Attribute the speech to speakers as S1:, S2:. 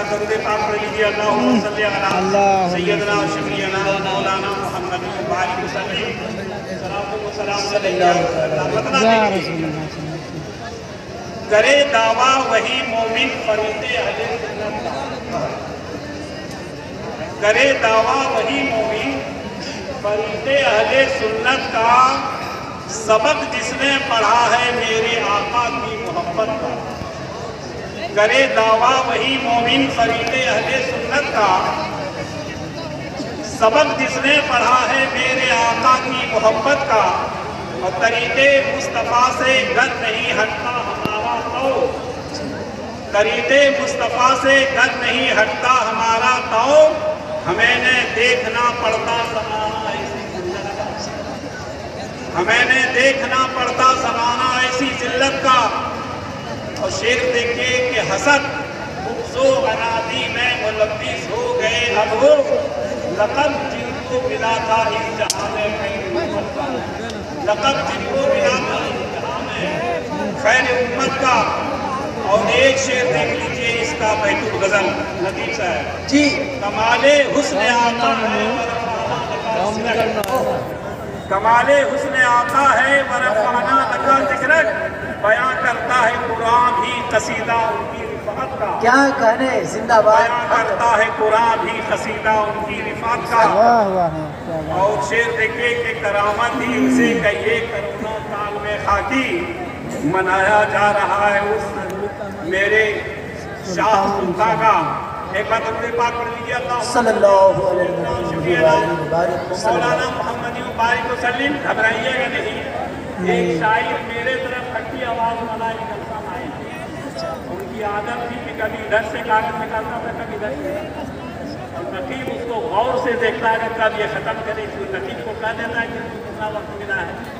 S1: ذرا درود پاک پڑھ لیجیے اللہم صلی علی
S2: اللہم
S1: سیدنا و شفیعنا و مولانا محمد بارک وسلم صلاۃ و سلام علیہ
S2: یا
S1: رحمتنا
S2: رسول
S1: دیکھیے
S2: اللہ صلی اللہ علیہ وسلم۔
S1: کرے دعویٰ وہی مومن اہل سنت کا۔ کرے دعویٰ وہی مومن فریق اہل سنت کا۔ سبق جس نے پڑھا ہے میرے آقا کی محبت کا۔ کرے دعویٰ وہی مومن فریق اہل سنت کا۔ سبق جس نے پڑھا ہے میرے آقا کی محبت کا۔ اور طریقے مصطفیٰ سے گد نہیں ہٹتا ہمارا تو طریقے مصطفیٰ سے گد نہیں ہٹتا ہمارا تو ہمیں نے دیکھنا پڑتا زمانہ ایسی ہمیں نے دیکھنا پڑتا زمانہ ایسی ذلت کا۔ اور شیر دیکھے حسد بغض و انادی میں ملبس ہو گئے اب وہ۔ لقب جن کو ملا تھا اس جہاں میں لقب جن کو ملا تھا اس جہاں میں خیر امت کا۔ اور ایک شعر دیکھ لیجیے اس کا بیت الغزل لطیف صاحب۔
S2: جی۔
S1: کمال حسن آقا ہے کمال حسن آقا ہے ورفعنا لکا ذکرک بیان کرتا ہے قرآن بھی قصیدہ
S3: کیا کہنے؟ زندہ
S1: بیان
S3: باد
S1: کرتا ہے قرآن بھی قصیدہ ان کی رفعت کا۔ اور شیر دیکھے کہ کرامت ہی اسے کہیے کرونا سال میں خاکی منایا جا رہا ہے۔ اس میرے شاہ سلطان کا ایک بات اپنے پاک پڑھ لیجیے اللہ
S3: صلی اللہ علیہ وسلم
S1: مولانا محمد بارک وسلم گھبرائیے گا نہیں۔ ایک شاعر میرے طرف کھٹی آواز والا ان کی عادت تھی کہ کبھی ادھر سے کاغذ نکالتا تھا کبھی ادھر سے۔ اور نقیب اس کو غور سے دیکھتا ہے کہ کب یہ ختم کرے، اس نقیب کو کہہ دیتا ہے کہ کتنا وقت ملا ہے۔